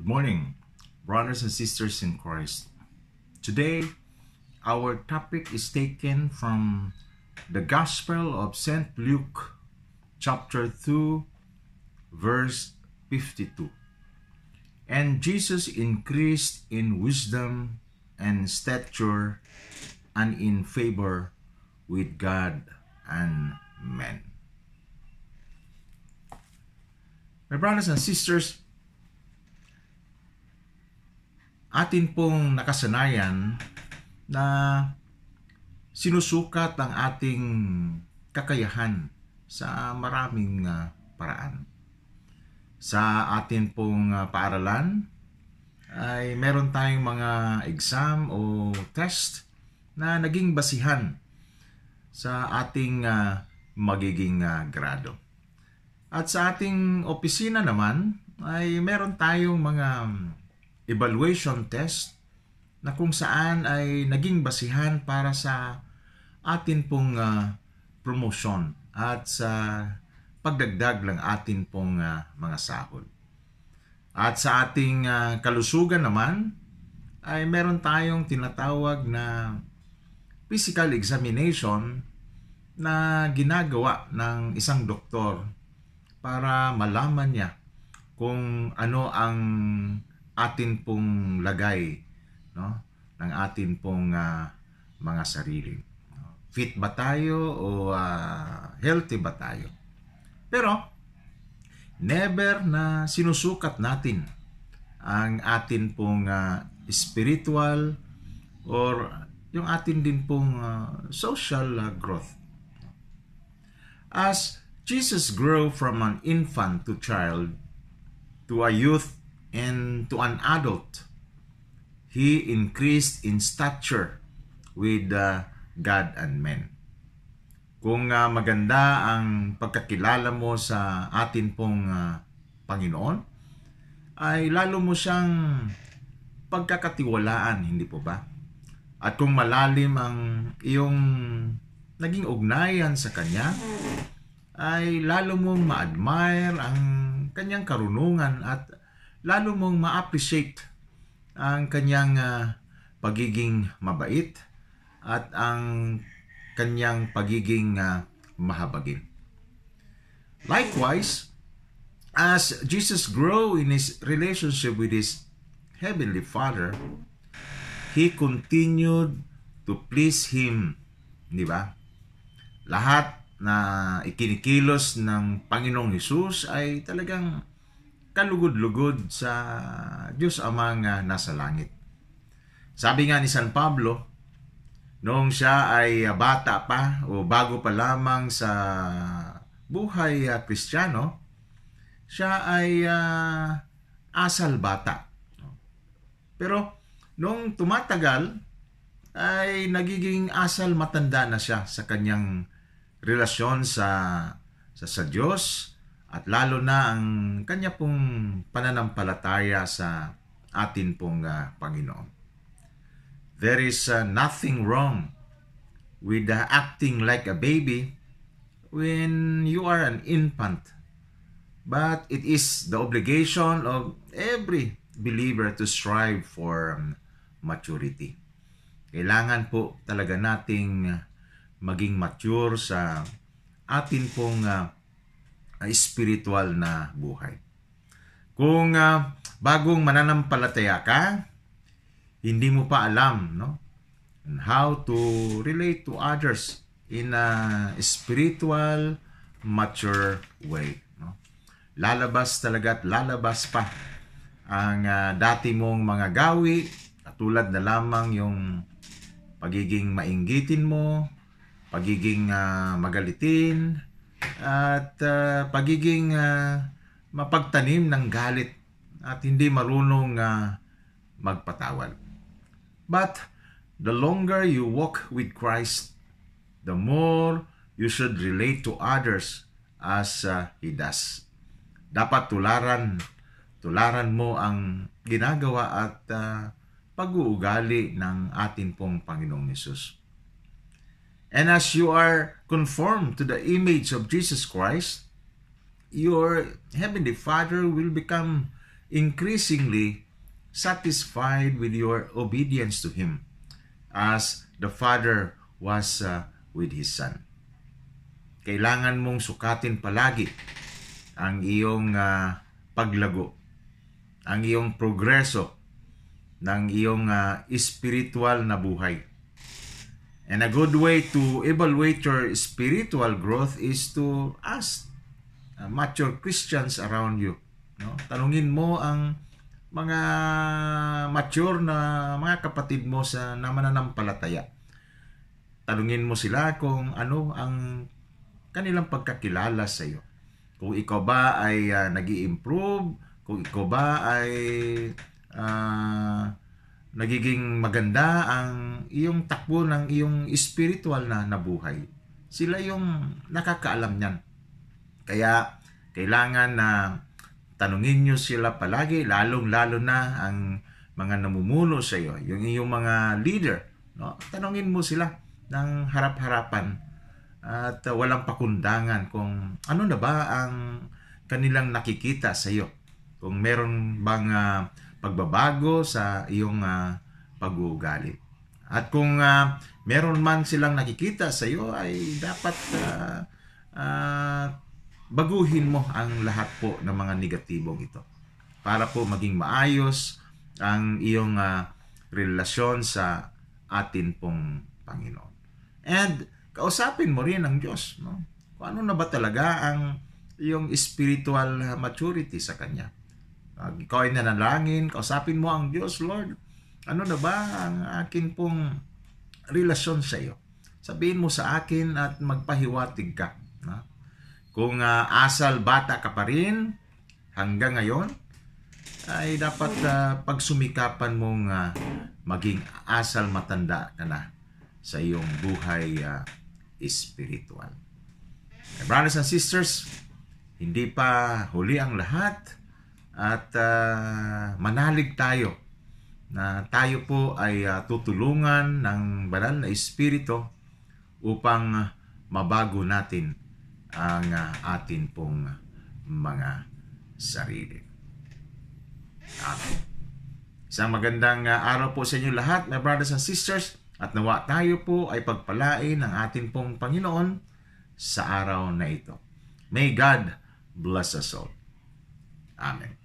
Good morning, brothers and sisters in Christ. Today, our topic is taken from the Gospel of St. Luke, chapter 2, verse 52. And Jesus increased in wisdom and stature and in favor with God and men. My brothers and sisters, atin pong nakasanayan na sinusukat ang ating kakayahan sa maraming uh, paraan. Sa atin pong uh, paaralan ay meron tayong mga exam o test na naging basihan sa ating uh, magiging uh, grado. At sa ating opisina naman ay meron tayong mga evaluation test na kung saan ay naging basihan para sa atin pong uh, promotion at sa pagdagdag ng atin pong uh, mga sahod. At sa ating uh, kalusugan naman ay meron tayong tinatawag na physical examination na ginagawa ng isang doktor para malaman niya kung ano ang atin pong lagay no ng atin pong uh, mga sarili. Fit ba tayo o uh, healthy ba tayo? Pero never na sinusukat natin ang atin pong uh, spiritual or yung atin din pong uh, social uh, growth. As Jesus grew from an infant to child, to a youth, and to an adult. He increased in stature with uh, God and men. Kung uh, maganda ang pagkakilala mo sa atin pong uh, Panginoon, ay lalo mo siyang pagkakatiwalaan, hindi po ba? At kung malalim ang iyong naging ugnayan sa Kanya, ay lalo mong ma-admire ang kanyang karunungan at lalo mong ma-appreciate ang kanyang uh, pagiging mabait at ang kanyang pagiging uh, mahabagin. Likewise, as Jesus grew in his relationship with his heavenly Father, he continued to please him, di ba? Lahat na ikinikilos ng Panginoong Hesus ay talagang kalugod-lugod sa Diyos amang uh, nasa langit. Sabi nga ni San Pablo, noong siya ay bata pa o bago pa lamang sa buhay uh, kristyano, siya ay uh, asal bata. Pero nung tumatagal, ay nagiging asal matanda na siya sa kanyang relasyon sa, sa, sa Diyos at lalo na ang kanya pong pananampalataya sa atin pong uh, Panginoon. There is uh, nothing wrong with uh, acting like a baby when you are an infant. But it is the obligation of every believer to strive for um, maturity. Kailangan po talaga nating maging mature sa atin pong uh, spiritual na buhay. Kung uh, bagong mananampalataya ka, hindi mo pa alam no on how to relate to others in a spiritual mature way no lalabas talaga at lalabas pa ang uh, dati mong mga gawi katulad na lamang yung pagiging mainggitin mo pagiging uh, magalitin, at uh, pagiging uh, mapagtanim ng galit at hindi marunong uh, magpatawad. But the longer you walk with Christ, the more you should relate to others as uh, He does. Dapat tularan, tularan mo ang ginagawa at uh, pag-uugali ng atin pong Panginoong Yesus. And as you are conformed to the image of Jesus Christ, your Heavenly Father will become increasingly satisfied with your obedience to Him as the Father was uh, with His Son. Kailangan mong sukatin palagi ang iyong uh, paglago, ang iyong progreso ng iyong uh, spiritual na buhay. And a good way to evaluate your spiritual growth is to ask uh, mature Christians around you. No? Tanungin mo ang mga mature na mga kapatid mo sa na. Tanungin mo sila kung ano ang kanilang pagkakilala sa iyo. Kung ikaw ba ay uh, nag improve kung ikaw ba ay uh, nagiging maganda ang iyong takbo ng iyong spiritual na nabuhay. Sila yung nakakaalam niyan. Kaya kailangan na tanungin nyo sila palagi, lalong-lalo na ang mga namumuno sa iyo, yung iyong mga leader. No? Tanungin mo sila ng harap-harapan at walang pakundangan kung ano na ba ang kanilang nakikita sa iyo. Kung meron bang uh, pagbabago sa iyong uh, pag-uugali. At kung uh, meron man silang nakikita sa iyo ay dapat uh, uh, baguhin mo ang lahat po ng mga negatibong ito para po maging maayos ang iyong uh, relasyon sa atin pong Panginoon. And kausapin mo rin ang Diyos. No? Kung ano na ba talaga ang iyong spiritual maturity sa Kanya. Uh, ikaw ay nanalangin, kausapin mo ang Diyos, Lord. Ano na ba ang akin pong relasyon sa iyo? Sabihin mo sa akin at magpahiwatig ka. Na? Kung uh, asal bata ka pa rin hanggang ngayon, ay dapat uh, pagsumikapan mong uh, maging asal matanda ka na sa iyong buhay uh, spiritual. Brothers and sisters, hindi pa huli ang lahat at uh, manalig tayo na tayo po ay uh, tutulungan ng banal na Espiritu upang mabago natin ang uh, atin pong mga sarili. Amen. Isang magandang uh, araw po sa inyo lahat, my brothers and sisters, at nawa tayo po ay pagpalain ng atin pong Panginoon sa araw na ito. May God bless us all. Amen.